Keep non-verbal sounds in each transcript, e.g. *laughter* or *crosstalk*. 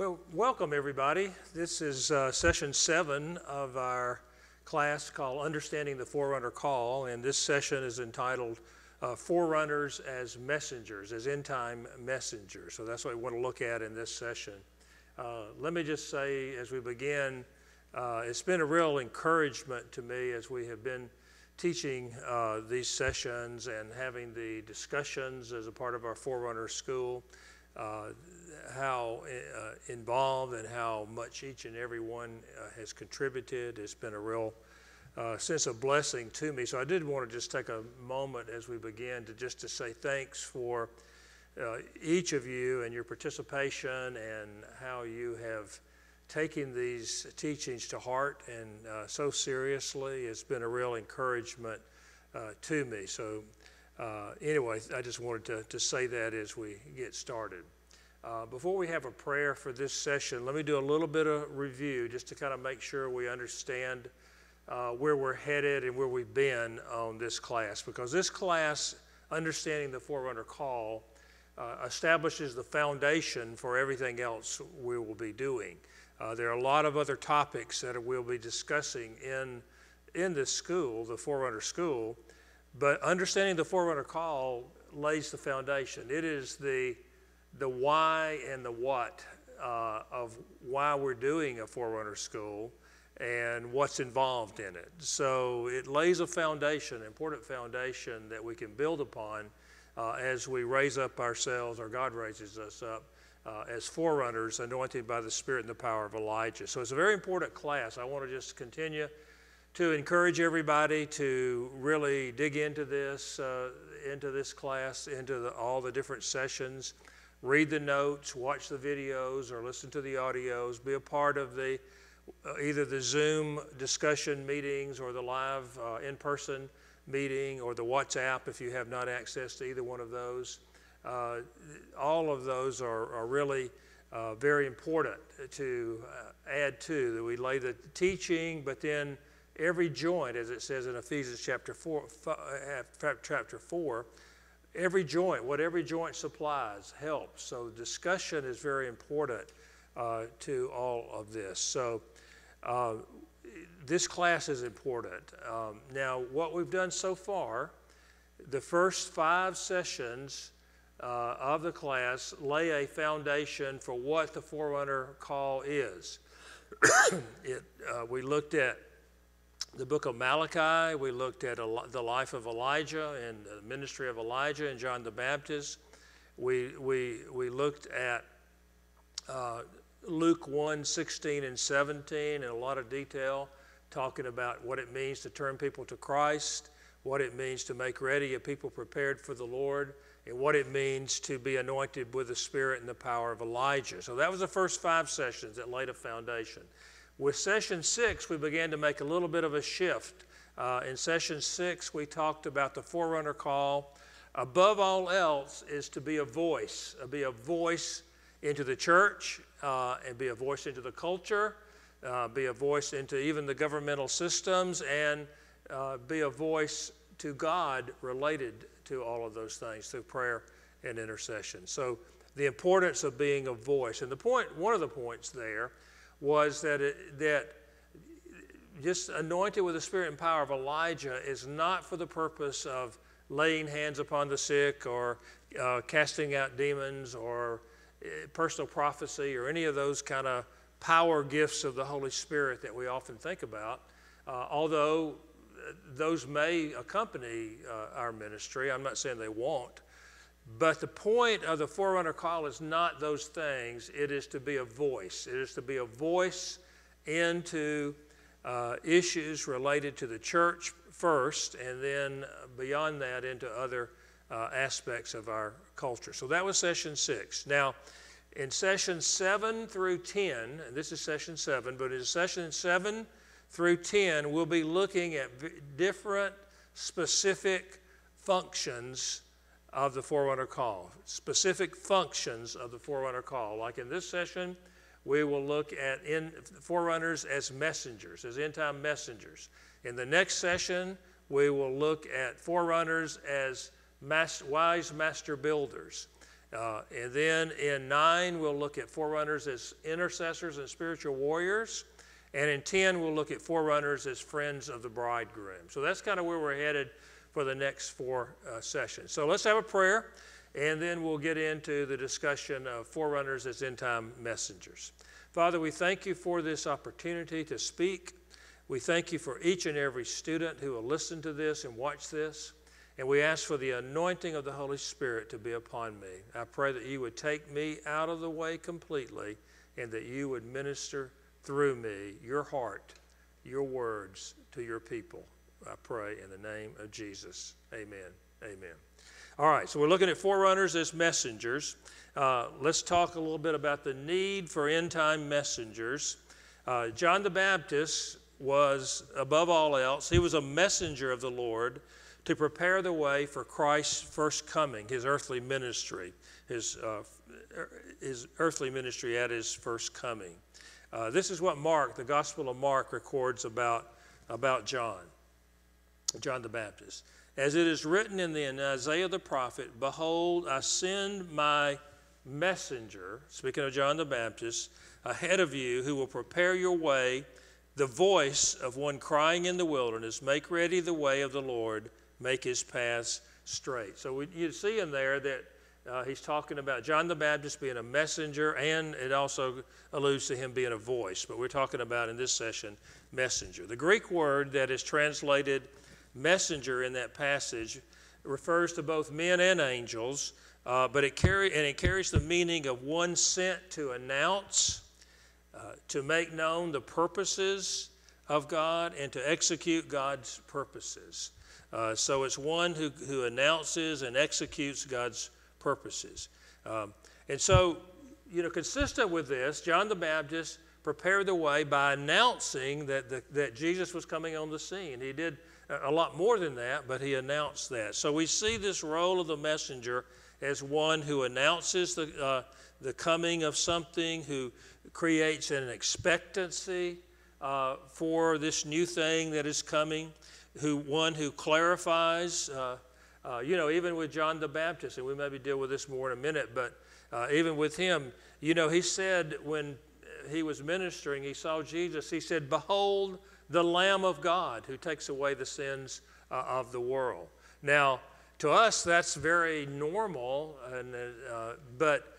Well, welcome everybody. This is uh, session seven of our class called Understanding the Forerunner Call, and this session is entitled uh, Forerunners as Messengers, as End Time Messengers. So that's what we want to look at in this session. Uh, let me just say as we begin, uh, it's been a real encouragement to me as we have been teaching uh, these sessions and having the discussions as a part of our Forerunner School. How uh, involved and how much each and every one uh, has contributed. It's been a real uh, sense of blessing to me. So I did want to just take a moment as we begin to just to say thanks for uh, each of you and your participation and how you have taken these teachings to heart and uh, so seriously. It's been a real encouragement uh, to me. So anyway, I just wanted to, to say that as we get started. Uh, before we have a prayer for this session, let me do a little bit of review just to kind of make sure we understand uh, where we're headed and where we've been on this class. Because this class, Understanding the Forerunner Call, uh, establishes the foundation for everything else we will be doing. Uh, there are a lot of other topics that we'll be discussing in, in this school, the Forerunner School, but understanding the Forerunner Call lays the foundation. It is the the why and the what uh, of why we're doing a Forerunner School and what's involved in it. So it lays a foundation, an important foundation that we can build upon uh, as we raise up ourselves, or God raises us up. Uh, as forerunners, anointed by the Spirit and the power of Elijah. So it's a very important class. I want to just continue to encourage everybody to really dig into this, uh, into this class, into the, all the different sessions read the notes, watch the videos, or listen to the audios, be a part of the uh, either the Zoom discussion meetings or the live uh, in person meeting or the WhatsApp if you have not access to either one of those. Uh, all of those are, are really uh, very important to uh, add to that we lay the teaching, but then every joint, as it says in Ephesians chapter four, uh, chapter four every joint, what every joint supplies helps. So discussion is very important uh, to all of this. So uh, this class is important. Um, now, what we've done so far, the first five sessions uh, of the class lay a foundation for what the Forerunner call is. *coughs* it, uh, we looked at the book of Malachi, we looked at the life of Elijah and the ministry of Elijah and John the Baptist. We, we, we looked at uh, Luke 1 16 and 17 in a lot of detail, talking about what it means to turn people to Christ, what it means to make ready a people prepared for the Lord, and what it means to be anointed with the Spirit and the power of Elijah. So that was the first five sessions that laid a foundation. With session six, we began to make a little bit of a shift. Uh, in session six, we talked about the forerunner call. Above all else, is to be a voice, uh, be a voice into the church, uh, and be a voice into the culture, uh, be a voice into even the governmental systems, and uh, be a voice to God related to all of those things through prayer and intercession. So, the importance of being a voice. And the point, one of the points there, was that, it, that just anointed with the spirit and power of Elijah is not for the purpose of laying hands upon the sick or uh, casting out demons or uh, personal prophecy or any of those kind of power gifts of the Holy Spirit that we often think about. Uh, although uh, those may accompany uh, our ministry, I'm not saying they won't. But the point of the forerunner call is not those things. It is to be a voice. It is to be a voice into uh, issues related to the church first, and then beyond that into other uh, aspects of our culture. So that was session six. Now, in session seven through 10, and this is session seven, but in session seven through 10, we'll be looking at different specific functions of the Forerunner Call, specific functions of the Forerunner Call. Like in this session, we will look at in forerunners as messengers, as end time messengers. In the next session, we will look at forerunners as wise master builders. Uh, and then in 9, we'll look at forerunners as intercessors and spiritual warriors. And in 10, we'll look at forerunners as friends of the bridegroom. So that's kind of where we're headed for the next four uh, sessions. So let's have a prayer, and then we'll get into the discussion of forerunners as end time messengers. Father, we thank you for this opportunity to speak. We thank you for each and every student who will listen to this and watch this. And we ask for the anointing of the Holy Spirit to be upon me. I pray that you would take me out of the way completely and that you would minister through me your heart, your words to your people. I pray in the name of Jesus. Amen. Amen. All right, so we're looking at forerunners as messengers. Uh, let's talk a little bit about the need for end time messengers. Uh, John the Baptist was, above all else, he was a messenger of the Lord to prepare the way for Christ's first coming, his earthly ministry, his, uh, his earthly ministry at his first coming. Uh, this is what Mark, the Gospel of Mark, records about, about John, John the Baptist. As it is written in, the, in Isaiah the prophet, Behold, I send my messenger, speaking of John the Baptist, ahead of you who will prepare your way, the voice of one crying in the wilderness, Make ready the way of the Lord make his paths straight. So we, you see in there that uh, he's talking about John the Baptist being a messenger, and it also alludes to him being a voice. But we're talking about in this session, messenger. The Greek word that is translated messenger in that passage refers to both men and angels, uh, but it carry and it carries the meaning of one sent to announce, uh, to make known the purposes of God, and to execute God's purposes. Uh, so it's one who, who announces and executes God's purposes. Um, and so, you know, consistent with this, John the Baptist prepared the way by announcing that, the, that Jesus was coming on the scene. He did a lot more than that, but he announced that. So we see this role of the messenger as one who announces the, uh, the coming of something, who creates an expectancy uh, for this new thing that is coming who one who clarifies. Uh, uh, you know, even with John the Baptist, and we maybe deal with this more in a minute, but uh, even with him, you know, he said when he was ministering, he saw Jesus, he said, Behold the Lamb of God who takes away the sins uh, of the world. Now, to us, that's very normal, and, uh, but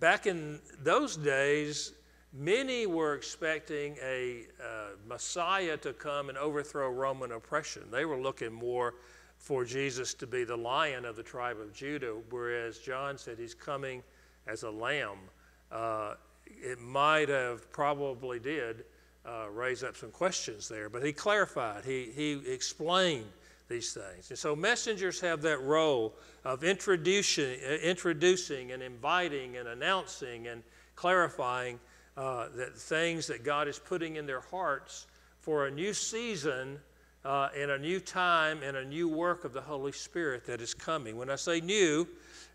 back in those days, Many were expecting a uh, Messiah to come and overthrow Roman oppression. They were looking more for Jesus to be the lion of the tribe of Judah, whereas John said he's coming as a lamb. Uh, it might have probably did uh, raise up some questions there, but he clarified, he, he explained these things. And so messengers have that role of introducing, introducing and inviting and announcing and clarifying uh, that things that God is putting in their hearts for a new season uh, and a new time and a new work of the Holy Spirit that is coming. When I say new,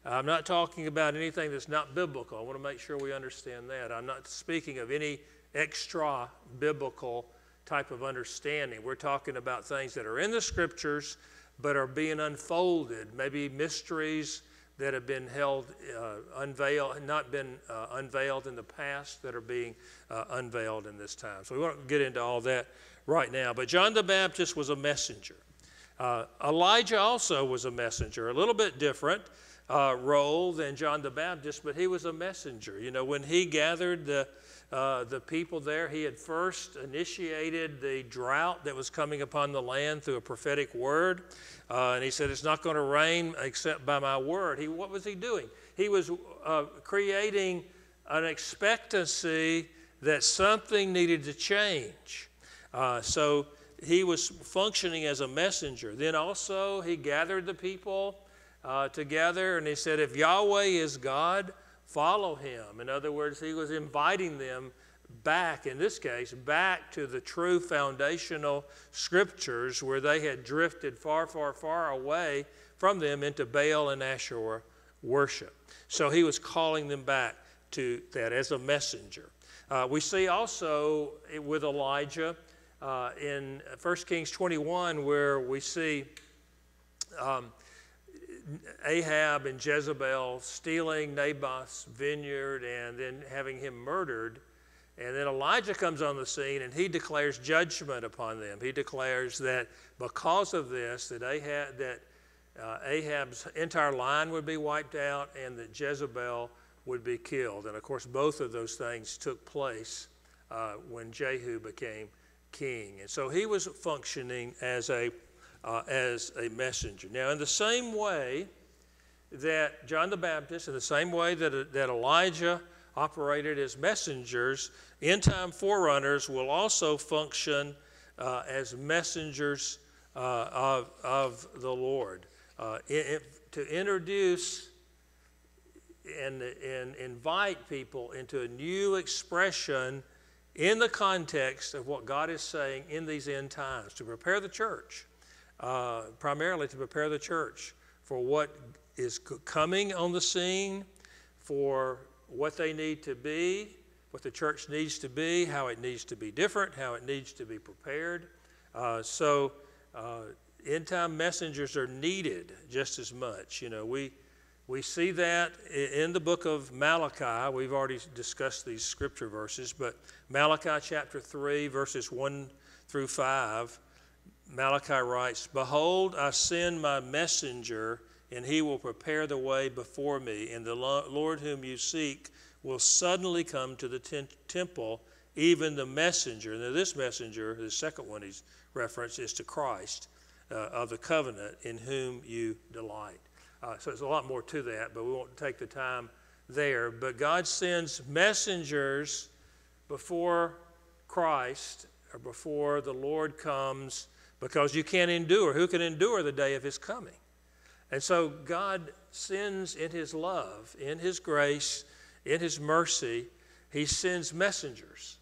I'm not talking about anything that's not biblical. I want to make sure we understand that. I'm not speaking of any extra biblical type of understanding. We're talking about things that are in the scriptures but are being unfolded, maybe mysteries that have been held uh, unveiled, not been uh, unveiled in the past, that are being uh, unveiled in this time. So we won't get into all that right now. But John the Baptist was a messenger. Uh, Elijah also was a messenger, a little bit different uh, role than John the Baptist, but he was a messenger. You know, when he gathered the uh, the people there. He had first initiated the drought that was coming upon the land through a prophetic word. Uh, and he said, It's not going to rain except by my word. He, what was he doing? He was uh, creating an expectancy that something needed to change. Uh, so he was functioning as a messenger. Then also, he gathered the people uh, together and he said, If Yahweh is God, follow him. In other words, he was inviting them back, in this case, back to the true foundational scriptures where they had drifted far, far, far away from them into Baal and Asherah worship. So he was calling them back to that as a messenger. Uh, we see also with Elijah uh, in 1 Kings 21 where we see um, Ahab and Jezebel stealing Naboth's vineyard and then having him murdered. And then Elijah comes on the scene and he declares judgment upon them. He declares that because of this, that Ahab, that uh, Ahab's entire line would be wiped out and that Jezebel would be killed. And of course, both of those things took place uh, when Jehu became king. And so he was functioning as a, uh, as a messenger. Now, in the same way that John the Baptist, in the same way that, that Elijah operated as messengers, end time forerunners will also function uh, as messengers uh, of, of the Lord. Uh, to introduce and, and invite people into a new expression in the context of what God is saying in these end times to prepare the church, uh, primarily to prepare the church for what is coming on the scene, for what they need to be, what the church needs to be, how it needs to be different, how it needs to be prepared. Uh, so, uh, end time messengers are needed just as much. You know, we we see that in the book of Malachi. We've already discussed these scripture verses, but Malachi chapter 3, verses 1 through 5, Malachi writes, Behold, I send my messenger, and he will prepare the way before me, and the Lord whom you seek will suddenly come to the temple, even the messenger. Now, this messenger, the second one he's referenced, is to Christ uh, of the covenant in whom you delight. Uh, so there's a lot more to that, but we won't take the time there. But God sends messengers before Christ or before the Lord comes because you can't endure. Who can endure the day of his coming? And so God sends in his love, in his grace, in his mercy, he sends messengers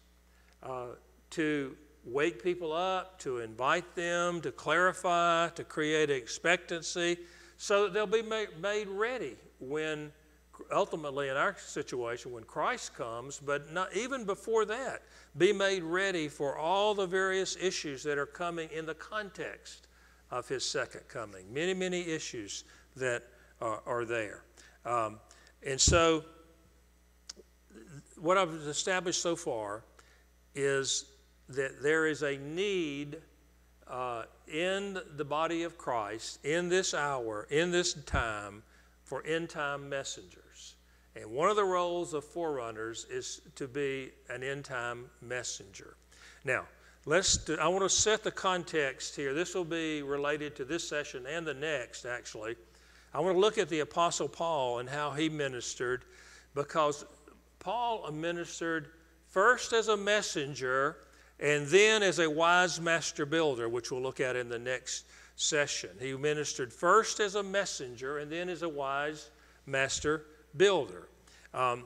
uh, to wake people up, to invite them, to clarify, to create expectancy so that they'll be made ready when ultimately in our situation when Christ comes, but not even before that, be made ready for all the various issues that are coming in the context of his second coming. Many, many issues that are, are there. Um, and so, what I've established so far is that there is a need uh, in the body of Christ, in this hour, in this time, for end time messengers. And one of the roles of forerunners is to be an end time messenger. Now, let's do, I want to set the context here. This will be related to this session and the next, actually. I want to look at the Apostle Paul and how he ministered because Paul ministered first as a messenger and then as a wise master builder, which we'll look at in the next session. He ministered first as a messenger and then as a wise master builder. Um,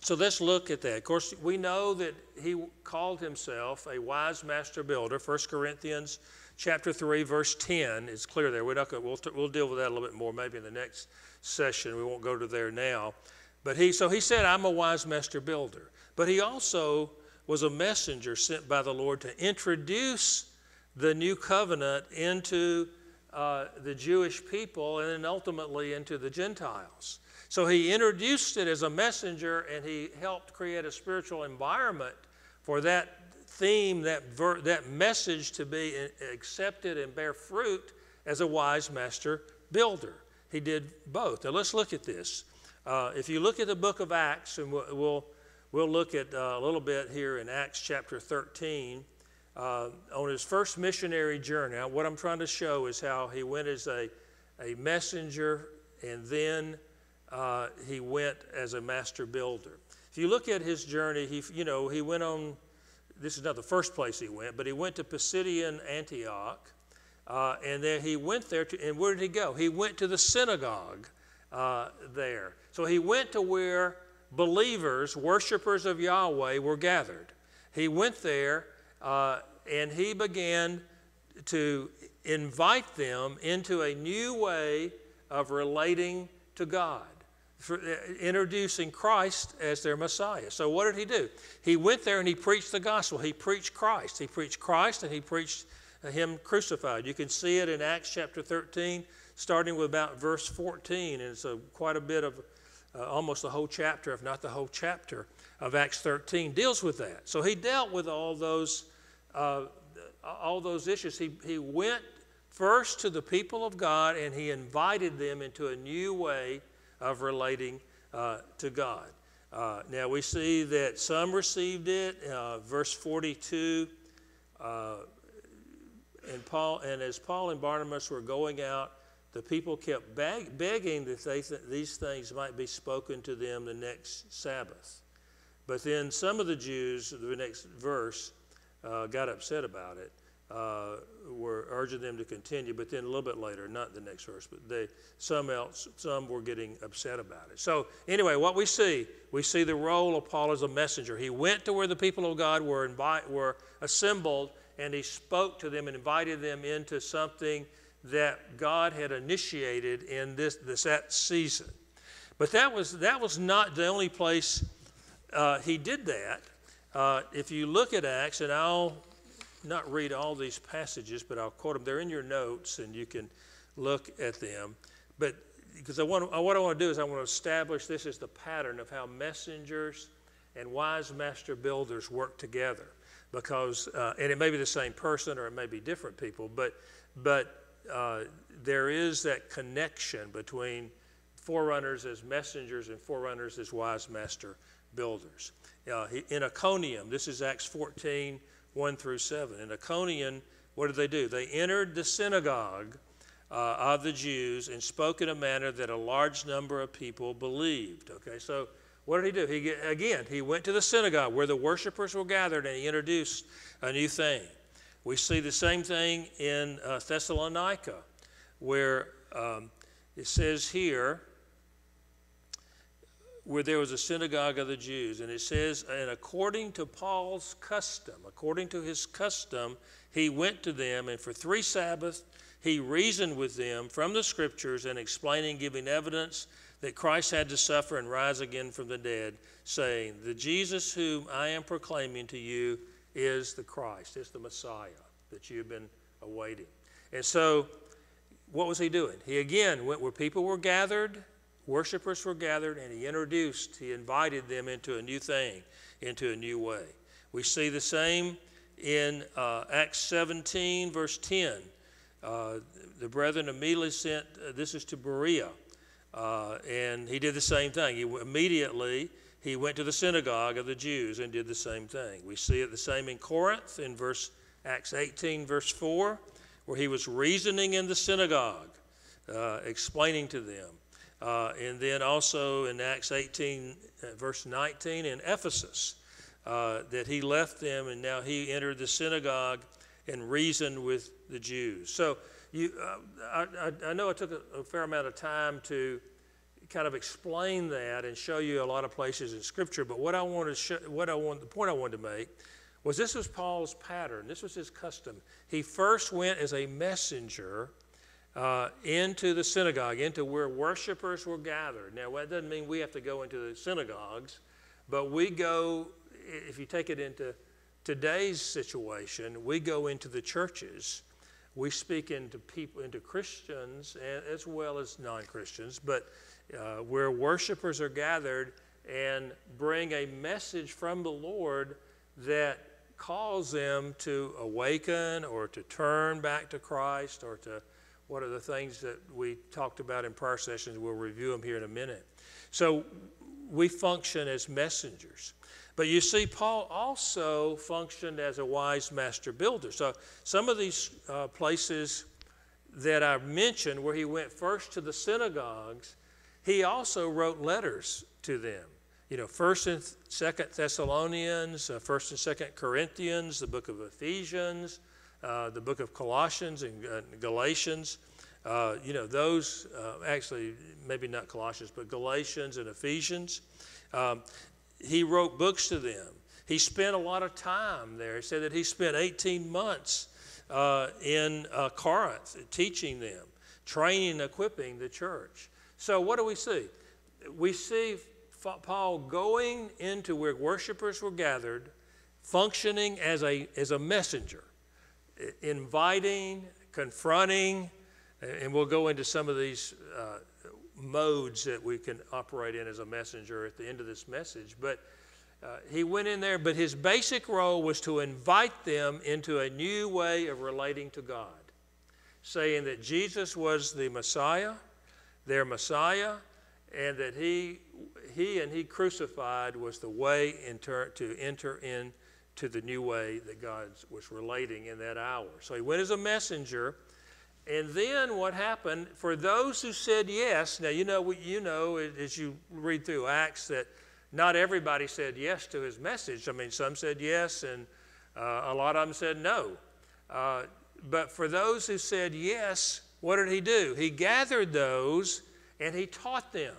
so let's look at that. Of course, we know that he called himself a wise master builder. 1 Corinthians chapter 3, verse 10 is clear there. We're not gonna, we'll, we'll deal with that a little bit more maybe in the next session. We won't go to there now. But he, so he said, I'm a wise master builder. But he also was a messenger sent by the Lord to introduce the new covenant into uh, the Jewish people and then ultimately into the Gentiles. So he introduced it as a messenger and he helped create a spiritual environment for that theme, that, ver- that message to be accepted and bear fruit as a wise master builder. He did both. Now let's look at this. Uh, if you look at the book of Acts, and we'll, we'll We'll look at uh, a little bit here in Acts chapter 13 uh, on his first missionary journey. Now, what I'm trying to show is how he went as a, a messenger and then uh, he went as a master builder. If you look at his journey, he, you know, he went on, this is not the first place he went, but he went to Pisidian Antioch. Uh, and then he went there to, and where did he go? He went to the synagogue uh, there. So he went to where believers, worshipers of Yahweh, were gathered. He went there uh, and he began to invite them into a new way of relating to God, uh, introducing Christ as their Messiah. So, what did he do? He went there and he preached the gospel. He preached Christ. He preached Christ and he preached Him crucified. You can see it in Acts chapter 13 starting with about verse 14. And it's a, quite a bit of uh, almost the whole chapter, if not the whole chapter of Acts 13, deals with that. So he dealt with all those, uh, all those issues. He, he went first to the people of God and he invited them into a new way of relating uh, to God. Uh, now we see that some received it. Uh, verse 42, uh, and Paul and as Paul and Barnabas were going out, the people kept beg, begging that they th- these things might be spoken to them the next Sabbath. But then some of the Jews, the next verse, uh, got upset about it uh, were urging them to continue, but then a little bit later, not the next verse, but they, some else, some were getting upset about it. So anyway, what we see, we see the role of Paul as a messenger. He went to where the people of God were, invite, were assembled, and he spoke to them and invited them into something that God had initiated in this, this that season. But that was, that was not the only place uh, he did that. Uh, if you look at Acts, and I'll not read all these passages, but I'll quote them. They're in your notes, and you can look at them. But because I want, what I want to do is I want to establish this is the pattern of how messengers and wise master builders work together. Because, uh, and it may be the same person or it may be different people, but, but uh, there is that connection between forerunners as messengers and forerunners as wise master builders. Uh, in Iconium, this is Acts 14, 1 through 7. In Iconium, what did they do? They entered the synagogue uh, of the Jews and spoke in a manner that a large number of people believed. Okay, so what did he do? He, again, he went to the synagogue where the worshipers were gathered and he introduced a new thing. We see the same thing in uh, Thessalonica, where um, it says here, where there was a synagogue of the Jews. And it says, and according to Paul's custom, according to his custom, he went to them, and for three Sabbaths he reasoned with them from the scriptures and explaining, giving evidence that Christ had to suffer and rise again from the dead, saying, The Jesus whom I am proclaiming to you is the Christ, is the Messiah that you've been awaiting. And so, what was he doing? He again went where people were gathered Worshippers were gathered, and he introduced, he invited them into a new thing, into a new way. We see the same in uh, Acts 17, verse 10. Uh, the brethren immediately sent, uh, this is to Berea, uh, and he did the same thing. He immediately he went to the synagogue of the Jews and did the same thing. We see it the same in Corinth in verse Acts 18, verse 4, where he was reasoning in the synagogue, uh, explaining to them. Uh, and then also in Acts 18, uh, verse 19, in Ephesus, uh, that he left them and now he entered the synagogue and reasoned with the Jews. So you, uh, I, I, know I took a, a, fair amount of time to kind of explain that and show you a lot of places in Scripture. But what I want to show, what I want, the point I wanted to make was this was Paul's pattern. This was his custom. He first went as a messenger uh, into the synagogue, into where worshipers were gathered. Now, that doesn't mean we have to go into the synagogues, but we go, if you take it into today's situation, we go into the churches. We speak into people, into Christians as well as non Christians, but uh, where worshipers are gathered and bring a message from the Lord that calls them to awaken or to turn back to Christ or to what are the things that we talked about in prior sessions. We'll review them here in a minute. So we function as messengers. But you see, Paul also functioned as a wise master builder. So some of these uh, places that I mentioned, where he went first to the synagogues, he also wrote letters to them. You know, First and Second Thessalonians, uh, First and Second Corinthians, the book of Ephesians, uh, the book of Colossians and uh, Galatians. Uh, you know, those uh, actually, maybe not Colossians, but Galatians and Ephesians. Um, he wrote books to them. He spent a lot of time there. He said that he spent 18 months in Corinth teaching them, training and equipping the church. So, what do we see? We see Paul going into where worshipers were gathered, functioning as a, as a messenger inviting, confronting, And we'll go into some of these uh, modes that we can operate in as a messenger at the end of this message. But uh, he went in there, but his basic role was to invite them into a new way of relating to God, saying that Jesus was the Messiah, their Messiah, and that he, he and he crucified was the way enter, to enter into the new way that God was relating in that hour. So he went as a messenger. And then what happened for those who said yes? Now you know you know as you read through Acts that not everybody said yes to his message. I mean, some said yes, and uh, a lot of them said no. Uh, but for those who said yes, what did he do? He gathered those and he taught them.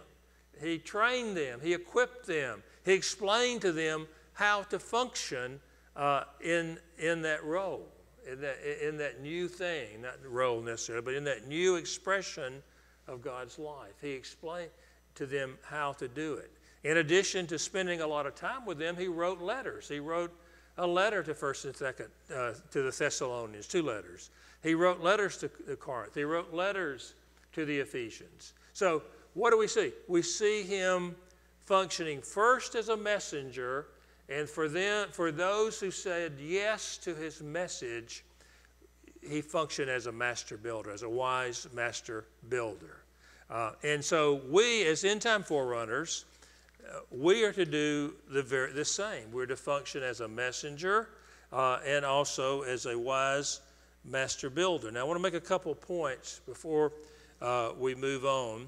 He trained them. He equipped them. He explained to them how to function uh, in, in that role, in that, in that new thing, not role necessarily, but in that new expression of God's life. He explained to them how to do it. In addition to spending a lot of time with them, he wrote letters. He wrote a letter to First and Second uh, to the Thessalonians, two letters. He wrote letters to the Corinth. He wrote letters to the Ephesians. So what do we see? We see him functioning first as a messenger, and for them, for those who said yes to his message, he functioned as a master builder, as a wise master builder. Uh, and so we, as end time forerunners, uh, we are to do the, very, the same. We're to function as a messenger uh, and also as a wise master builder. Now, I want to make a couple points before uh, we move on.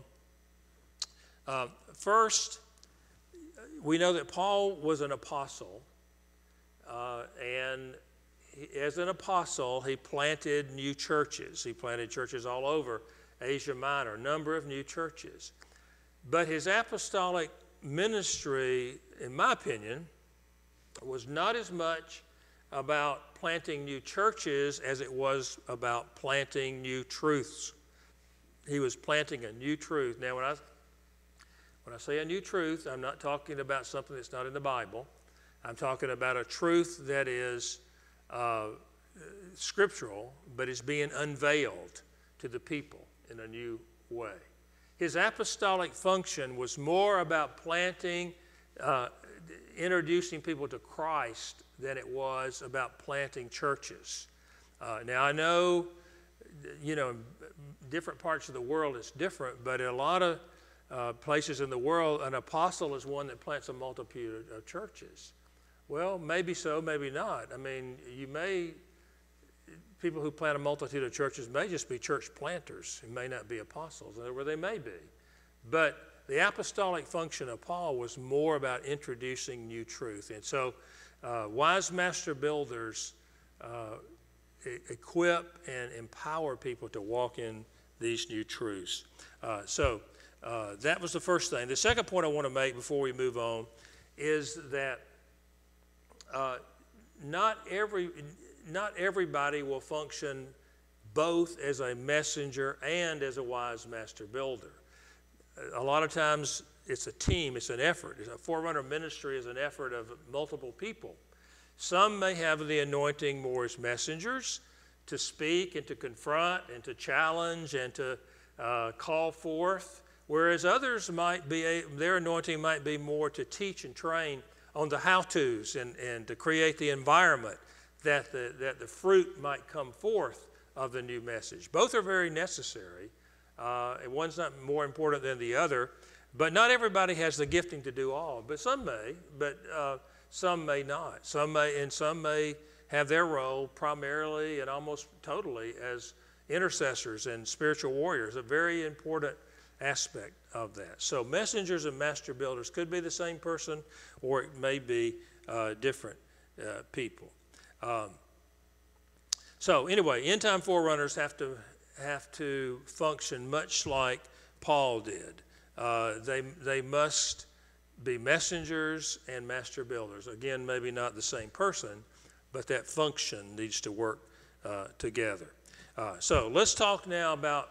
Uh, first, we know that Paul was an apostle, uh, and he, as an apostle, he planted new churches. He planted churches all over Asia Minor, a number of new churches. But his apostolic ministry, in my opinion, was not as much about planting new churches as it was about planting new truths. He was planting a new truth. Now, when I when I say a new truth, I'm not talking about something that's not in the Bible. I'm talking about a truth that is uh, scriptural, but is being unveiled to the people in a new way. His apostolic function was more about planting, uh, introducing people to Christ than it was about planting churches. Uh, now, I know, you know, different parts of the world it's different, but a lot of uh, places in the world, an apostle is one that plants a multitude of churches. Well, maybe so, maybe not. I mean, you may, people who plant a multitude of churches may just be church planters who may not be apostles, or they may be. But the apostolic function of Paul was more about introducing new truth. And so, uh, wise master builders uh, equip and empower people to walk in these new truths. Uh, so, uh, that was the first thing. The second point I want to make before we move on is that uh, not every not everybody will function both as a messenger and as a wise master builder. A lot of times it's a team, it's an effort. A forerunner ministry is an effort of multiple people. Some may have the anointing more as messengers to speak and to confront and to challenge and to uh, call forth whereas others might be, their anointing might be more to teach and train on the how to's and, and to create the environment that the, that the fruit might come forth of the new message. Both are very necessary. Uh, one's not more important than the other, but not everybody has the gifting to do all. But some may, but uh, some may not. Some may, and some may have their role primarily and almost totally as intercessors and spiritual warriors. A very important aspect of that. So, messengers and master builders could be the same person, or it may be uh, different uh, people. Um, so, anyway, end time forerunners have to have to function much like Paul did. Uh, they they must be messengers and master builders. Again, maybe not the same person, but that function needs to work uh, together. Uh, so let's talk now about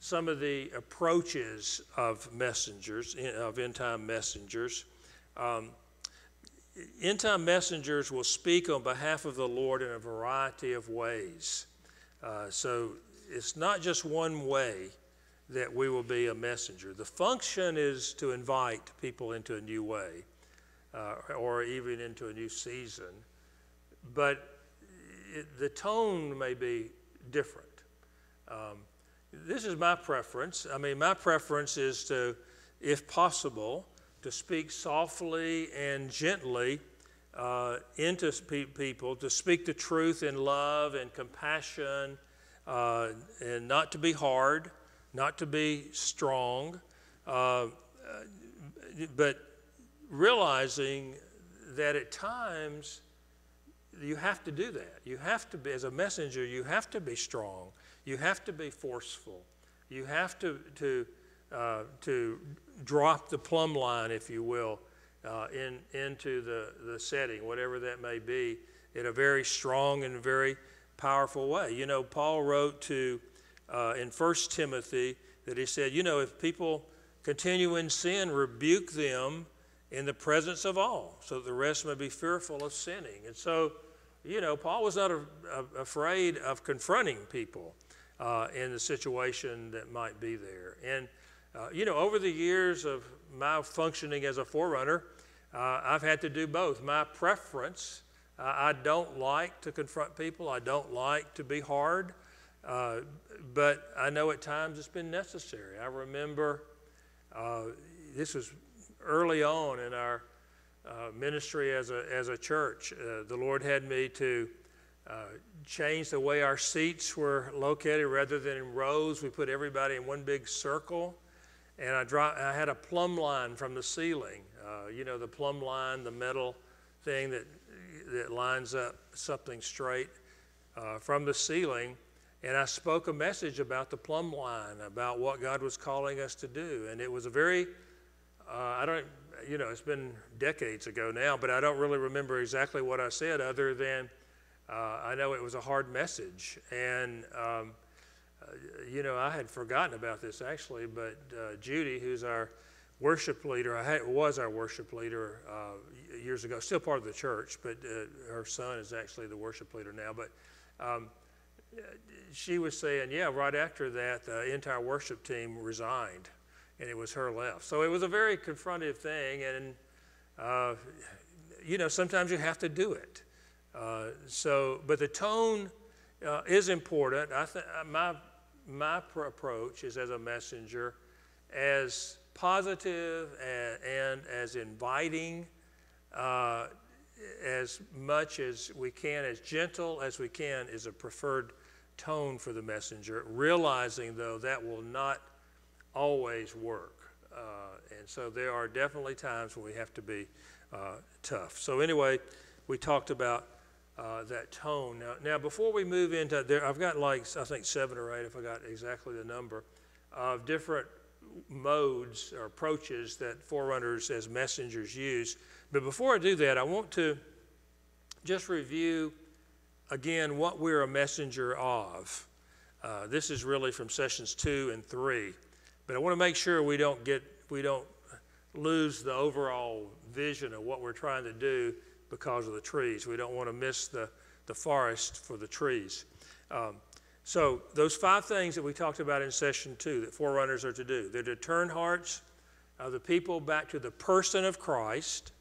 some of the approaches of messengers, of end time messengers. Um, end time messengers will speak on behalf of the Lord in a variety of ways. Uh, so it's not just one way that we will be a messenger. The function is to invite people into a new way uh, or even into a new season, but it, the tone may be different. Um, this is my preference. I mean, my preference is to, if possible, to speak softly and gently uh, into pe- people, to speak the truth in love and compassion, uh, and not to be hard, not to be strong, uh, but realizing that at times you have to do that. You have to be, as a messenger, you have to be strong. You have to be forceful. You have to, to, uh, to drop the plumb line, if you will, uh, in, into the, the setting, whatever that may be, in a very strong and very powerful way. You know, Paul wrote to uh, in 1 Timothy that he said, you know, if people continue in sin, rebuke them in the presence of all, so that the rest may be fearful of sinning. And so, you know, Paul was not a, a, afraid of confronting people uh, in the situation that might be there. And, uh, you know, over the years of my functioning as a forerunner, uh, I've had to do both. My preference, I don't like to confront people, I don't like to be hard, uh, but I know at times it's been necessary. I remember uh, this was early on in our uh, ministry as a, as a church. Uh, the Lord had me to uh, change the way our seats were located rather than in rows. We put everybody in one big circle. And I, I had a plumb line from the ceiling. Uh, you know, the plumb line, the metal thing that, that lines up something straight uh, from the ceiling. And I spoke a message about the plumb line, about what God was calling us to do. And it was a very, uh, I don't, you know, it's been decades ago now, but I don't really remember exactly what I said other than I know it was a hard message. And, um, uh, you know, I had forgotten about this actually, but uh, Judy, who's our worship leader, I had, was our worship leader uh, years ago, still part of the church, but uh, her son is actually the worship leader now. But um, she was saying, yeah, right after that, the entire worship team resigned and it was her left. So it was a very confrontive thing, and uh, you know sometimes you have to do it. Uh, so, but the tone uh, is important. I think uh, my my approach is as a messenger, as positive and, and as inviting, uh, as much as we can, as gentle as we can, is a preferred tone for the messenger. Realizing though that will not always work. Uh, and so there are definitely times when we have to be tough. So, anyway, we talked about uh, that tone. Now, now, before we move into there, I've got like, I think seven or eight, if I got exactly the number, of different modes or approaches that forerunners as messengers use. But before I do that, I want to just review again what we're a messenger of. Uh, this is really from sessions two and three. But I want to make sure we don't get we don't lose the overall vision of what we're trying to do because of the trees. We don't want to miss the, the forest for the trees. Um, so those five things that we talked about in session two that forerunners are to do, they're to turn hearts of the people back to the person of Christ.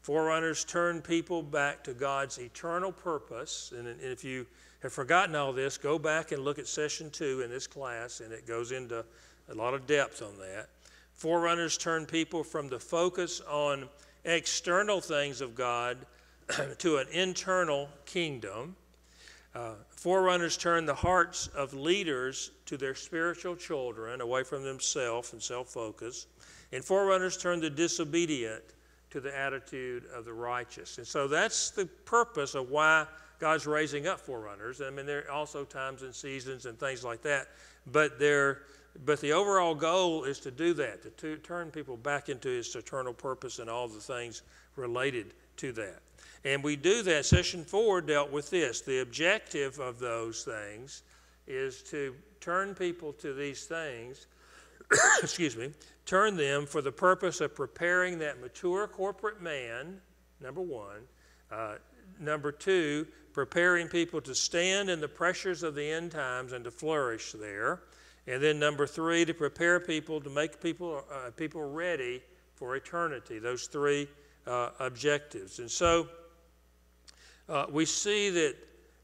Forerunners turn people back to God's eternal purpose. And if you have forgotten all this, go back and look at session two in this class, and it goes into a lot of depth on that. Forerunners turn people from the focus on external things of God *clears throat* to an internal kingdom. Uh, forerunners turn the hearts of leaders to their spiritual children, away from themselves and self focus. And forerunners turn the disobedient to the attitude of the righteous. And so that's the purpose of why God's raising up forerunners. I mean, there are also times and seasons and things like that, but they're but the overall goal is to do that, to, to turn people back into His eternal purpose and all the things related to that. And we do that. Session four dealt with this. The objective of those things is to turn people to these things, *coughs* excuse me, turn them for the purpose of preparing that mature corporate man, number one, Uh, number two, preparing people to stand in the pressures of the end times and to flourish there. And then number three, to prepare people to make people uh, people ready for eternity. Those three uh, objectives. And so uh, we see that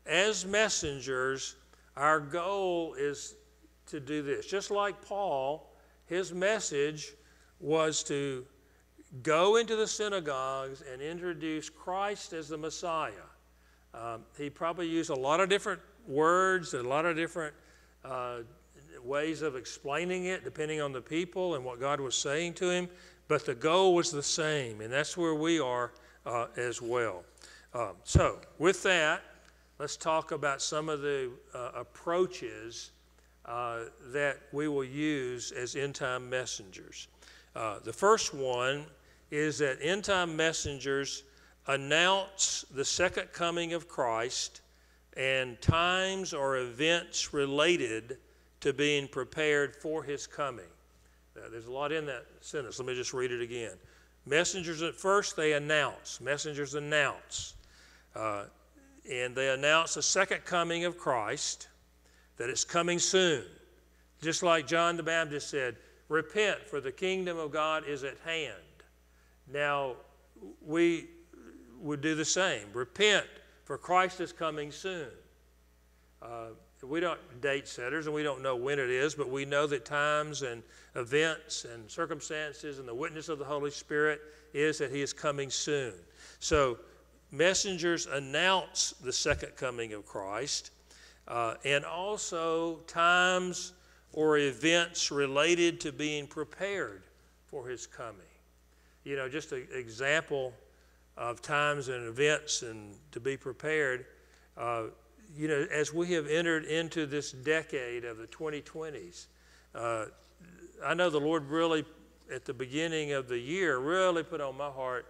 as messengers, our goal is to do this. Just like Paul, his message was to go into the synagogues and introduce Christ as the Messiah. Um, he probably used a lot of different words and a lot of different uh, ways of explaining it, depending on the people and what God was saying to him. But the goal was the same, and that's where we are uh, as well. Um, so, with that, let's talk about some of the uh, approaches uh, that we will use as end time messengers. Uh, the first one is that end time messengers announce the second coming of Christ and times or events related to being prepared for his coming. Now, there's a lot in that sentence. Let me just read it again. Messengers at first, they announce. Messengers announce. Uh, and they announce the second coming of Christ, that it's coming soon. Just like John the Baptist said, Repent, for the kingdom of God is at hand. Now, we would do the same. Repent, for Christ is coming soon. Uh, we don't date setters and we don't know when it is, but we know that times and events and circumstances and the witness of the Holy Spirit is that He is coming soon. So, messengers announce the second coming of Christ uh, and also times or events related to being prepared for His coming. You know, just an example of times and events and to be prepared. Uh, you know, as we have entered into this decade of the 2020s, uh, I know the Lord really, at the beginning of the year, really put on my heart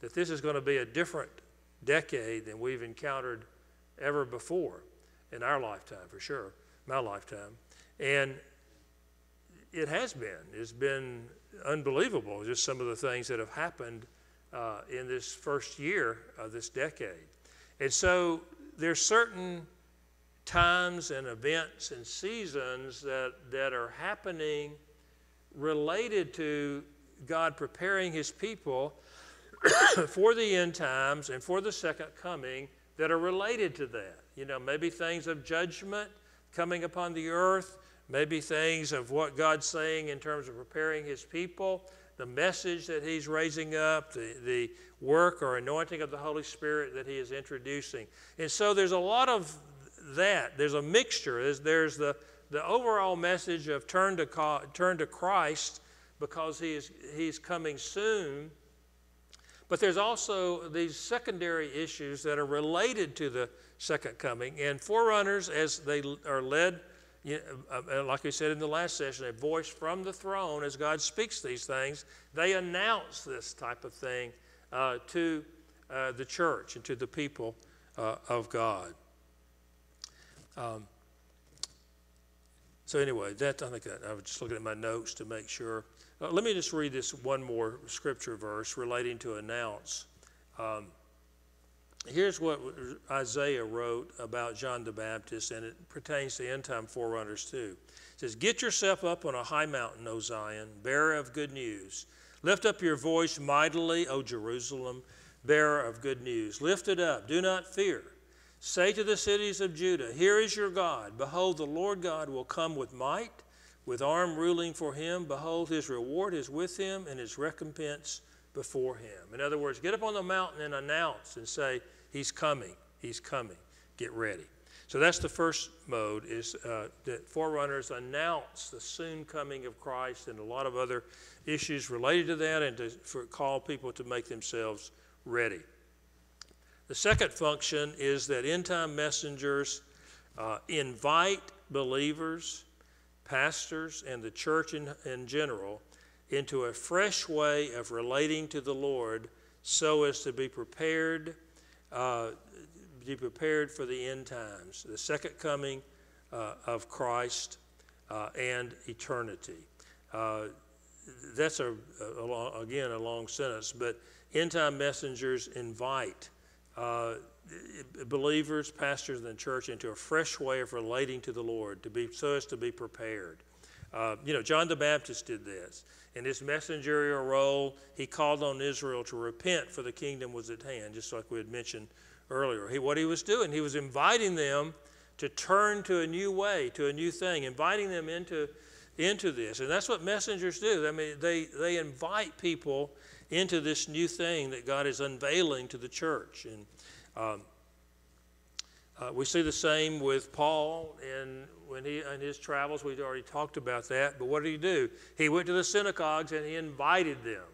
that this is going to be a different decade than we've encountered ever before in our lifetime, for sure, my lifetime. And it has been. It's been unbelievable, just some of the things that have happened uh, in this first year of this decade. And so there's certain times and events and seasons that, that are happening related to God preparing his people *coughs* for the end times and for the second coming that are related to that. You know, maybe things of judgment coming upon the earth, maybe things of what God's saying in terms of preparing his people, the message that he's raising up, the, the work or anointing of the Holy Spirit that he is introducing. And so there's a lot of that. There's a mixture. There's, there's the, the overall message of turn to, turn to Christ because he is, he's coming soon. But there's also these secondary issues that are related to the second coming. And forerunners, as they are led, know, uh, uh, like we said in the last session, a voice from the throne as God speaks these things, they announce this type of thing uh, to uh, the church and to the people uh, of God. Um, so anyway, that I think I, I, was just looking at my notes to make sure. Uh, let me just read this one more scripture verse relating to announce. Um, here's what Isaiah wrote about John the Baptist, and it pertains to end time forerunners too. It says, Get yourself up on a high mountain, O Zion, bearer of good news. Lift up your voice mightily, O Jerusalem, bearer of good news. Lift it up, do not fear. Say to the cities of Judah, Here is your God. Behold, the Lord God will come with might, with arm ruling for him. Behold, his reward is with him, and his recompense before him. In other words, get up on the mountain and announce and say, He's coming, He's coming. Get ready. So that's the first mode is uh, that forerunners announce the soon coming of Christ and a lot of other issues related to that and to for, call people to make themselves ready. The second function is that end time messengers uh, invite believers, pastors, and the church in, in general into a fresh way of relating to the Lord so as to be prepared, uh, be prepared for the end times, the second coming uh, of Christ uh, and eternity. Uh, that's a, a, a, again a long sentence, but end time messengers invite uh, believers, pastors and the church into a fresh way of relating to the Lord, to be so as to be prepared. Uh, you know, John the Baptist did this. In his messengerial role, he called on Israel to repent, for the kingdom was at hand, just like we had mentioned earlier. He, what he was doing, he was inviting them to turn to a new way, to a new thing, inviting them into, into this. And that's what messengers do. I mean, they, they invite people into this new thing that God is unveiling to the church. And um, uh, we see the same with Paul in when he in his travels. We've already talked about that. But what did he do? He went to the synagogues and he invited them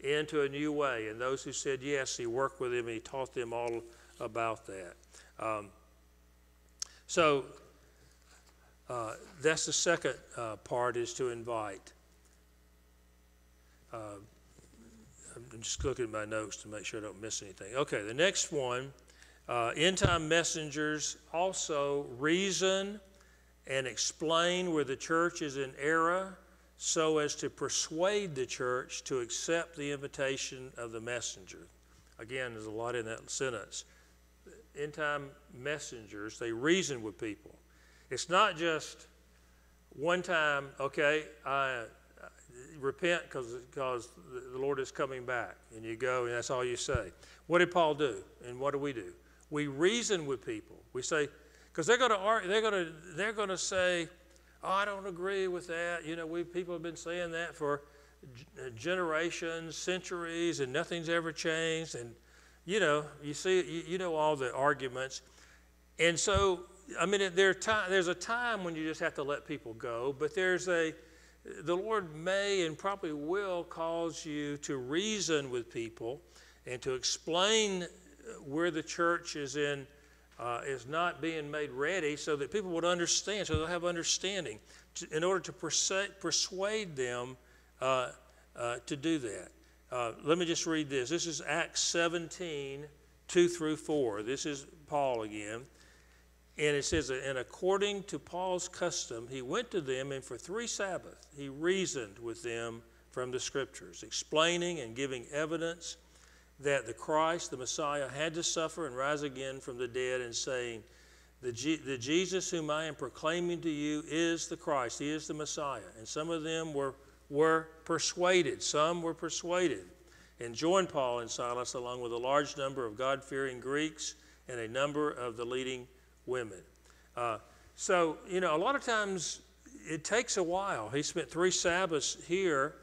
into a new way. And those who said yes, he worked with them and he taught them all about that. Um, so uh, that's the second uh, part is to invite. Uh, I'm just looking at my notes to make sure I don't miss anything. Okay, the next one uh, end time messengers also reason and explain where the church is in error so as to persuade the church to accept the invitation of the messenger. Again, there's a lot in that sentence. End time messengers, they reason with people. It's not just one time, okay, I, repent because the Lord is coming back, and you go, and that's all you say. What did Paul do, and what do we do? We reason with people. We say, because they're going to argue, they're going to they're going to say, "Oh, I don't agree with that." You know, we people have been saying that for uh, generations, centuries, and nothing's ever changed. And you know, you see, you, you know all the arguments, and so I mean, there time, there's a time when you just have to let people go, but there's a the Lord may and probably will cause you to reason with people and to explain where the church is in uh, is not being made ready so that people would understand, so they'll have understanding to, in order to persuade, persuade them uh, uh, to do that. Uh, let me just read this. This is Acts 17, 2 through 4. This is Paul again. And it says, And according to Paul's custom, he went to them, and for three Sabbaths he reasoned with them from the Scriptures, explaining and giving evidence that the Christ, the Messiah, had to suffer and rise again from the dead, and saying, the, the Jesus whom I am proclaiming to you is the Christ, he is the Messiah. And some of them were, were persuaded, some were persuaded, and joined Paul and Silas along with a large number of God fearing Greeks and a number of the leading women. Uh, so, you know, a lot of times it takes a while. He spent three Sabbaths here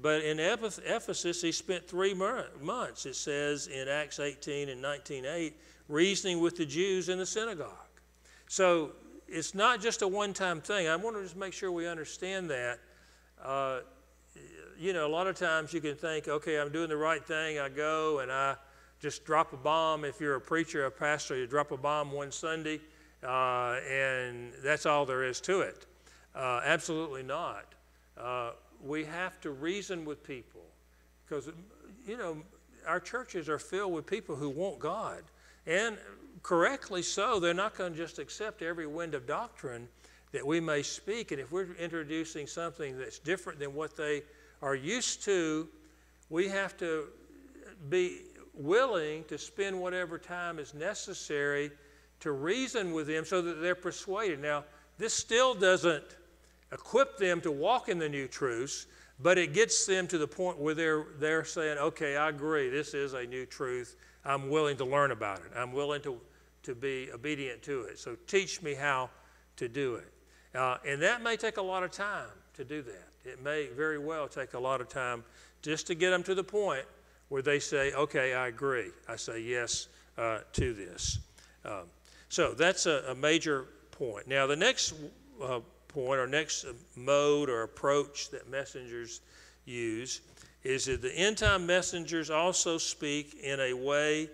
but in Ephesus, he spent three months, it says in Acts 18 and 19.8, reasoning with the Jews in the synagogue. So it's not just a one time thing. I want to just make sure we understand that. Uh, you know, a lot of times you can think, okay, I'm doing the right thing. I go and I just drop a bomb. If you're a preacher, a pastor, you drop a bomb one Sunday, uh, and that's all there is to it. Uh, absolutely not. We have to reason with people because, you know, our churches are filled with people who want God. And correctly so, they're not going to just accept every wind of doctrine that we may speak. And if we're introducing something that's different than what they are used to, we have to be willing to spend whatever time is necessary to reason with them so that they're persuaded. Now, this still doesn't equip them to walk in the new truths, but it gets them to the point where they're, they're saying, okay, I agree, this is a new truth. I'm willing to learn about it. I'm willing to, to be obedient to it. So teach me how to do it. Uh, and that may take a lot of time to do that. It may very well take a lot of time just to get them to the point where they say, okay, I agree. I say yes uh, to this. Um, so that's a, a, major point. Now, the next uh, point or next mode or approach that messengers use is that the end time messengers also speak in a way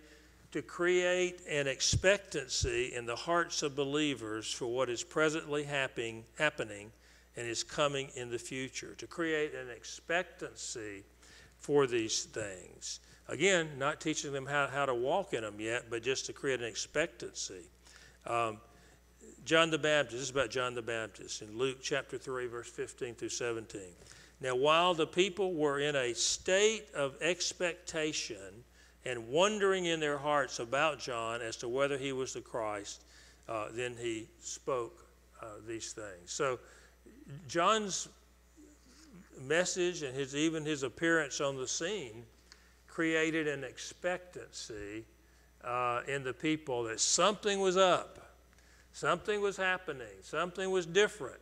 to create an expectancy in the hearts of believers for what is presently happening, happening and is coming in the future, to create an expectancy for these things. Again, not teaching them how, how to walk in them yet, but just to create an expectancy. Um, John the Baptist, this is about John the Baptist in Luke chapter 3, verse 15 through 17. Now, while the people were in a state of expectation and wondering in their hearts about John as to whether he was the Christ, uh, then he spoke uh, these things. So, John's message and his, even his appearance on the scene created an expectancy uh, in the people that something was up, something was happening, something was different.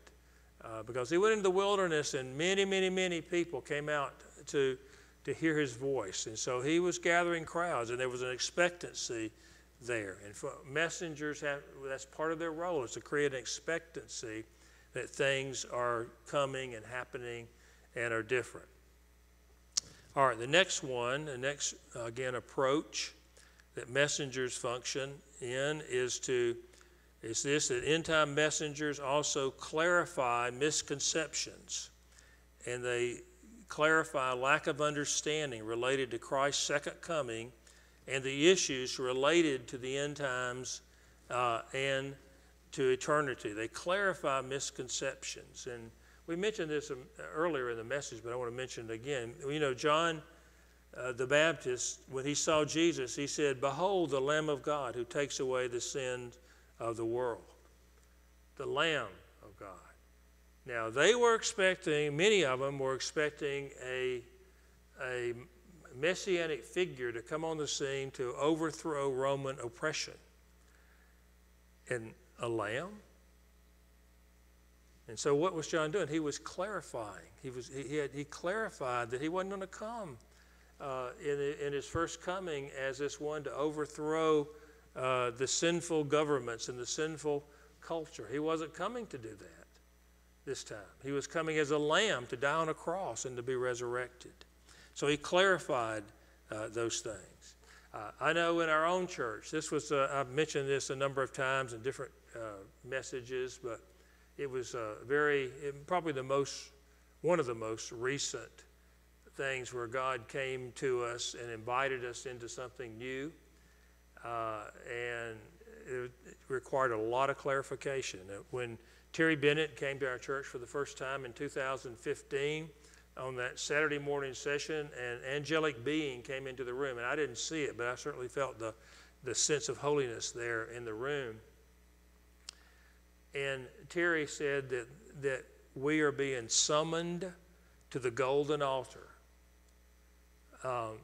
Uh, because he went into the wilderness and many, many, many people came out to, to hear his voice. And so he was gathering crowds, and there was an expectancy there. And messengers have, that's part of their role, is to create an expectancy that things are coming and happening and are different. All right, the next one, the next, again, approach that messengers function in is to is this that end time messengers also clarify misconceptions and they clarify lack of understanding related to Christ's second coming and the issues related to the end times uh, and to eternity. They clarify misconceptions. And we mentioned this um, earlier in the message, but I want to mention it again. You know, John uh, the Baptist, when he saw Jesus, he said, Behold the Lamb of God who takes away the sins of the world. The Lamb of God. Now, they were expecting, many of them were expecting a, a messianic figure to come on the scene to overthrow Roman oppression. And a lamb? And so, what was John doing? He was clarifying. He, was, he, had, he clarified that he wasn't going to come uh, in, in his first coming as this one to overthrow uh, the sinful governments and the sinful culture. He wasn't coming to do that this time. He was coming as a lamb to die on a cross and to be resurrected. So he clarified uh, those things. Uh, I know in our own church, this was, uh, I've mentioned this a number of times in different uh, messages, but it was uh, very, it, probably the most, one of the most recent things where God came to us and invited us into something new. Uh, and it, required a lot of clarification. When Terry Bennett came to our church for the first time in 2015 on that Saturday morning session, an angelic being came into the room, and I didn't see it, but I certainly felt the, the sense of holiness there in the room. And Terry said that, that we are being summoned to the golden altar. Um,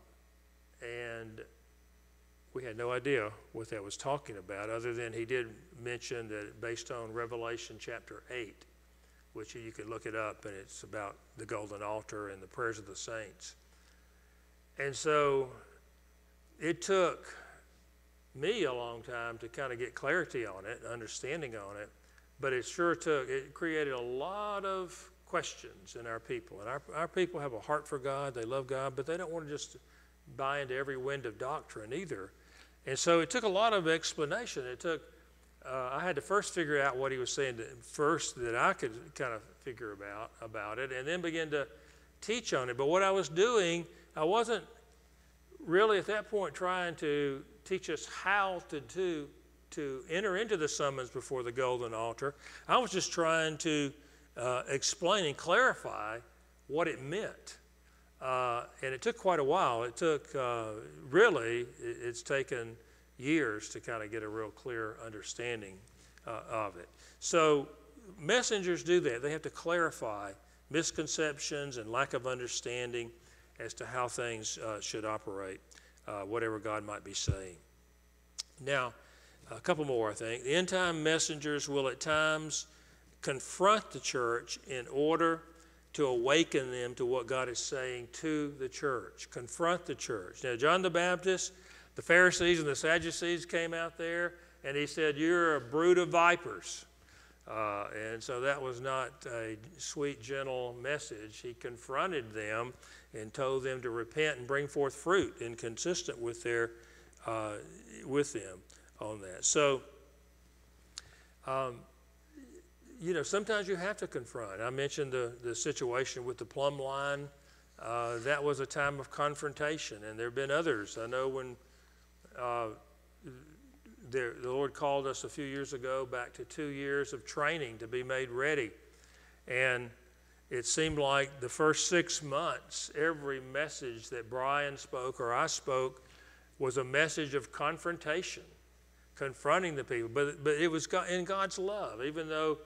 and we had no idea what that was talking about, other than he did mention that based on Revelation chapter 8, which you could look it up, and it's about the golden altar and the prayers of the saints. And so it took me a long time to kind of get clarity on it, understanding on it, but it sure took, it created a lot of questions in our people. And our, our people have a heart for God, they love God, but they don't want to just buy into every wind of doctrine either. And so it took a lot of explanation. It took, uh, I had to first figure out what he was saying to, first that I could kind of figure about, about it, and then begin to teach on it. But what I was doing, I wasn't really at that point trying to teach us how to do to enter into the summons before the golden altar. I was just trying to uh, explain and clarify what it meant. Uh, and it took quite a while. It took, uh, really, it's taken years to kind of get a real clear understanding uh, of it. So, messengers do that. They have to clarify misconceptions and lack of understanding as to how things uh, should operate, uh, whatever God might be saying. Now, a couple more, I think. The end time messengers will at times confront the church in order to awaken them to what God is saying to the church. Confront the church. Now, John the Baptist, the Pharisees and the Sadducees came out there and he said, You're a brood of vipers. Uh, and so that was not a sweet, gentle message. He confronted them and told them to repent and bring forth fruit, inconsistent with their uh, with them on that. So um, you know, sometimes you have to confront. I mentioned the, the situation with the plumb line. Uh, that was a time of confrontation, and there have been others. I know when uh, the, the Lord called us a few years ago back to two years of training to be made ready. And it seemed like the first six months, every message that Brian spoke or I spoke was a message of confrontation, confronting the people. But, but it was in God's love, even though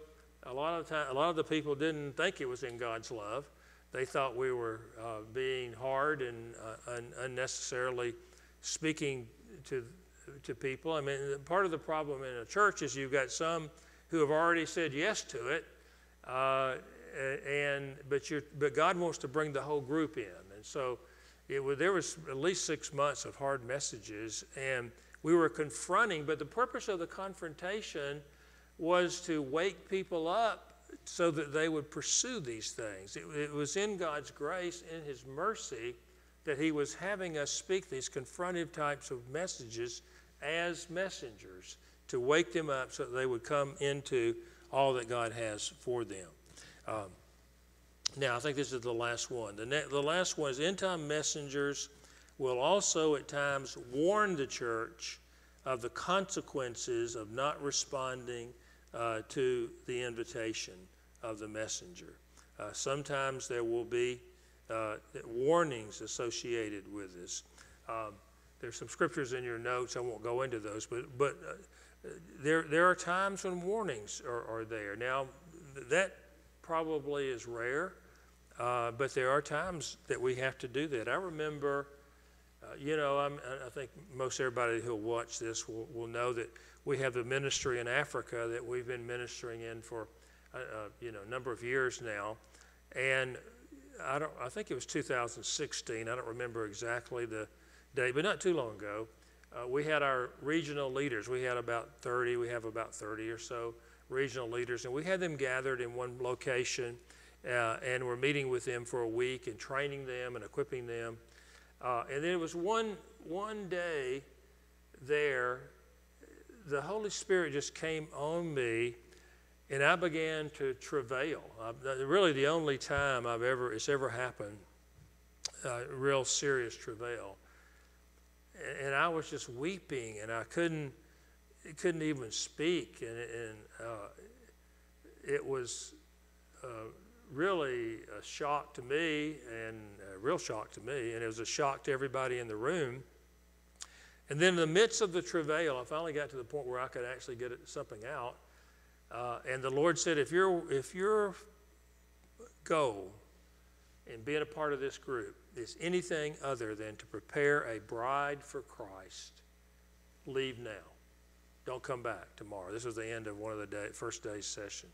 a lot of time, a lot of the people didn't think it was in God's love. They thought we were uh, being hard and uh, un- unnecessarily speaking to to people. I mean, part of the problem in a church is you've got some who have already said yes to it, uh, and but you but God wants to bring the whole group in, and so it was, there was at least six months of hard messages, and we were confronting. But the purpose of the confrontation was to wake people up so that they would pursue these things. It, it was in God's grace, in His mercy, that He was having us speak these confrontive types of messages as messengers to wake them up so that they would come into all that God has for them. Um, now, I think this is the last one. The, ne- the last one is end time messengers will also at times warn the church of the consequences of not responding uh, to the invitation of the messenger. Uh, sometimes there will be uh, warnings associated with this. Um, there's some scriptures in your notes. I won't go into those, but but uh, there there are times when warnings are, are there. Now that probably is rare, uh, but there are times that we have to do that. I remember, uh, you know, I'm, i think most everybody who'll watch this will, will know that we have a ministry in Africa that we've been ministering in for, uh, uh, you know, a number of years now, and I don't. I think it was 2016. I don't remember exactly the day, but not too long ago, uh, we had our regional leaders. We had about 30, we have about 30 or so regional leaders, and we had them gathered in one location, uh, and we're meeting with them for a week and training them and equipping them. Uh, and then it was one, one day there, the Holy Spirit just came on me, and I began to travail. Uh, really, the only time I've ever it's ever happened, uh, real serious travail and I was just weeping, and I couldn't couldn't even speak, and, and uh, it was uh, really a shock to me, and a real shock to me, and it was a shock to everybody in the room. And then in the midst of the travail, I finally got to the point where I could actually get something out. Uh, and the Lord said, if your if your goal in being a part of this group is anything other than to prepare a bride for Christ, leave now. Don't come back tomorrow. This was the end of one of the day, first day's session.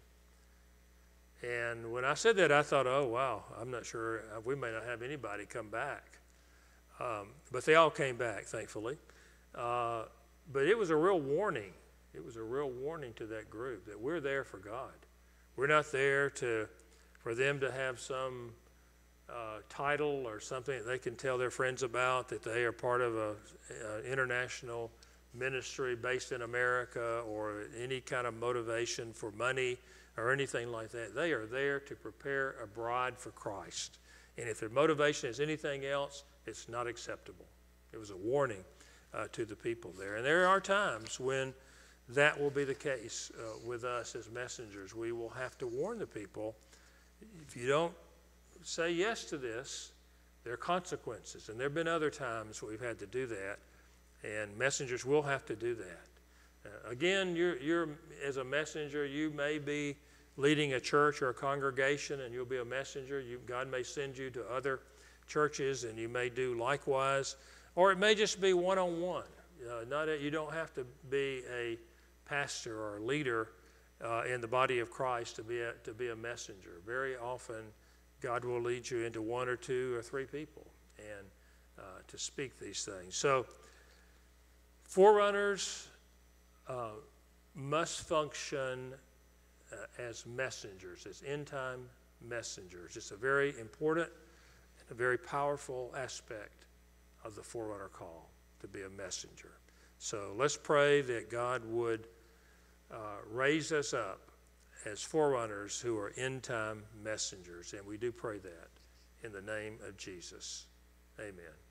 And when I said that, I thought, oh, wow, I'm not sure. We may not have anybody come back. Um, but they all came back, thankfully. Uh, but it was a real warning. It was a real warning to that group that we're there for God. We're not there to, for them to have some uh, title or something that they can tell their friends about, that they are part of an international ministry based in America or any kind of motivation for money or anything like that. They are there to prepare a bride for Christ. And if their motivation is anything else, it's not acceptable. It was a warning uh, to the people there. And there are times when that will be the case uh, with us as messengers. We will have to warn the people if you don't say yes to this, there are consequences. And there have been other times we've had to do that, and messengers will have to do that. Uh, again, you're, you're, as a messenger, you may be leading a church or a congregation, and you'll be a messenger. You, God may send you to other churches, and you may do likewise. Or it may just be one on one. Not you don't have to be a pastor or a leader uh, in the body of Christ to be a, to be a messenger. Very often, God will lead you into one or two or three people and uh, to speak these things. So, forerunners uh, must function uh, as messengers, as end time messengers. It's a very important and a very powerful aspect of the forerunner call to be a messenger. So, let's pray that God would uh, raise us up as forerunners who are end time messengers. And we do pray that in the name of Jesus. Amen.